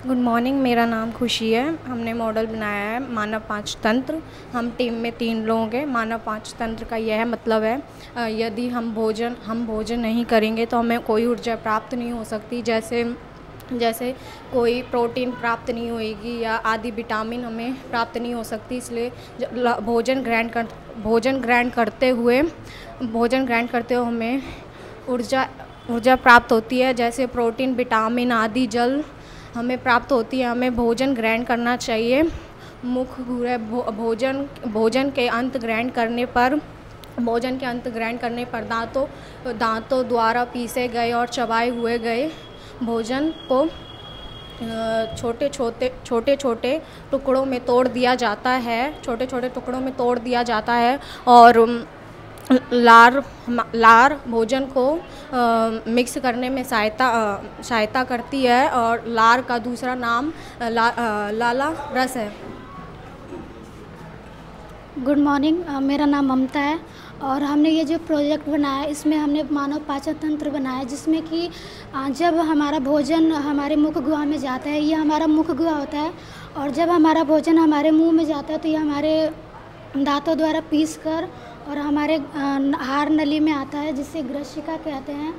Good morning मेरा नाम खुशी है। हमने मॉडल बनाया है मानव पाँच तंत्र। हम टीम में तीन लोग हैं। मानव पाँच तंत्र का यह मतलब है यदि हम भोजन हम भोजन नहीं करेंगे तो हमें कोई ऊर्जा प्राप्त नहीं हो सकती। जैसे जैसे कोई प्रोटीन प्राप्त नहीं होएगी या आदि विटामिन हमें प्राप्त नहीं हो सकती, इसलिए भोजन ग्रहण कर, भोजन ग्रहण करते हुए, भोजन ग्रहण करते हुए हमें ऊर्जा ऊर्जा प्राप्त होती है। जैसे प्रोटीन विटामिन आदि, जल हमें प्राप्त होती है, हमें भोजन ग्रहण करना चाहिए। मुख्य भोजन भोजन के अंत ग्रहण करने पर, भोजन के अंत ग्रहण करने पर दांतों दांतों द्वारा पीसे गए और चबाए हुए गए भोजन को छोटे छोटे छोटे छोटे टुकड़ों में तोड़ दिया जाता है, छोटे छोटे टुकड़ों में तोड़ दिया जाता है और लार लार भोजन को आ, मिक्स करने में सहायता सहायता करती है और लार का दूसरा नाम ला, आ, लाला रस है। गुड मॉर्निंग मेरा नाम ममता है और हमने ये जो प्रोजेक्ट बनाया इसमें हमने मानव पाचन तंत्र बनाया जिसमें कि जब हमारा भोजन हमारे मुख गुहा में जाता है ये हमारा मुख गुहा होता है और जब हमारा भोजन हमारे मुँह में जाता है तो ये हमारे दांतों द्वारा पीस कर और हमारे हार नली में आता है, जिसे ग्रशिका कहते हैं।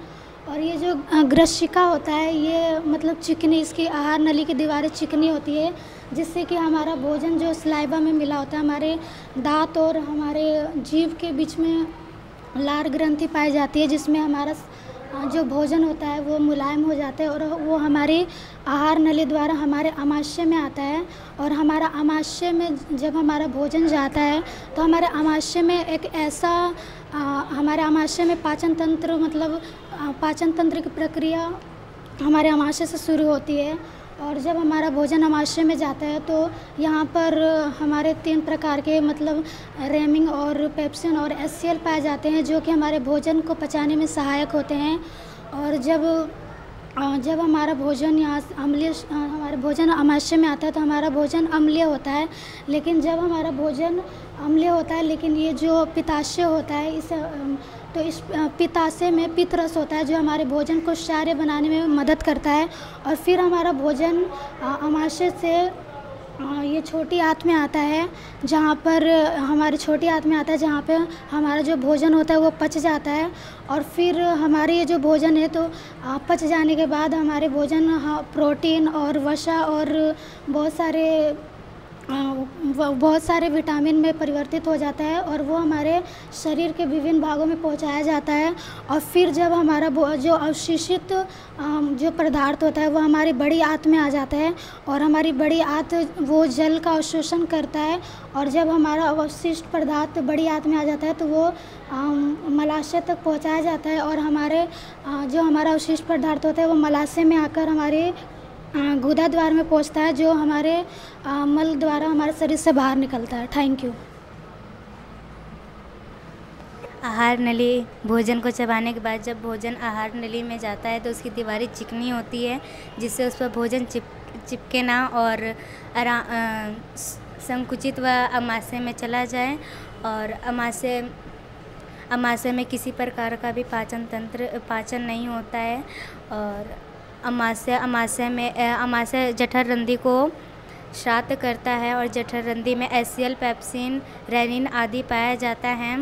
और ये जो ग्रशिका होता है, ये मतलब चिकनी, इसकी आहार नली की दीवारें चिकनी होती है, जिससे कि हमारा भोजन जो स्लाइबा में मिला होता है, हमारे दांत और हमारे जीव के बीच में लार ग्रंथि पाई जाती है, जिसमें हमारा जो भोजन होता है वो मुलायम हो जाता है और वो हमारी आहार नली द्वारा हमारे अमाशय में आता है और हमारा अमाशय में जब हमारा भोजन जाता है तो हमारे अमाशय में एक ऐसा आ, हमारे अमाशय में पाचन तंत्र मतलब पाचन तंत्र की प्रक्रिया हमारे अमाशय से शुरू होती है। और जब हमारा भोजन हम आश्रय में जाता है तो यहाँ पर हमारे तीन प्रकार के मतलब रेमिंग और पेप्सिन और एससीएल पाए जाते हैं, जो कि हमारे भोजन को पचाने में सहायक होते हैं। और जब जब हमारा भोजन यहाँ अम्लीय हमारा भोजन अमाश्य में आता है तो हमारा भोजन अम्लीय होता है। लेकिन जब हमारा भोजन अम्लीय होता है, लेकिन ये जो पिताशय होता है, इस तो इस पिताशय में पितरस होता है, जो हमारे भोजन को क्षार्य बनाने में मदद करता है। और फिर हमारा भोजन अमाशय से ये छोटी हाथ में आता है, जहाँ पर हमारे छोटी हाथ में आता है, जहाँ पे हमारा जो भोजन होता है वो पच जाता है और फिर हमारे ये जो भोजन है तो पच जाने के बाद हमारे भोजन प्रोटीन और वसा और बहुत सारे बहुत सारे विटामिन में परिवर्तित हो जाता है और वो हमारे शरीर के विभिन्न भागों में पहुँचाया जाता है और फिर जब हमारा जो अवशिषित जो पदार्थ होता है वो हमारी बड़ी आंत में आ जाता है और हमारी बड़ी आंत वो जल का अवशोषण करता है और जब हमारा अवशिष्ट पदार्थ बड़ी आंत में आ जाता है तो वो मलाशय तक पहुँचाया जाता है और हमारे जो हमारा अवशिष्ट पदार्थ होता है वो मलाशय में आकर हमारे गुदा द्वार में पहुँचता है, जो हमारे मल द्वारा हमारे शरीर से बाहर निकलता है। थैंक यू आहार नली, भोजन को चबाने के बाद जब भोजन आहार नली में जाता है तो उसकी दीवारें चिकनी होती है, जिससे उस पर भोजन चिप चिपके ना और आराम संकुचित व अमाशय में चला जाए और अमाशय अमाशय में किसी प्रकार का भी पाचन तंत्र, पाचन नहीं होता है और अमाशय अमाशय में अमाशय जठर रंधी को श्राद्ध करता है और जठर रंधी में एसियल पेप्सिन रेनिन आदि पाया जाता है।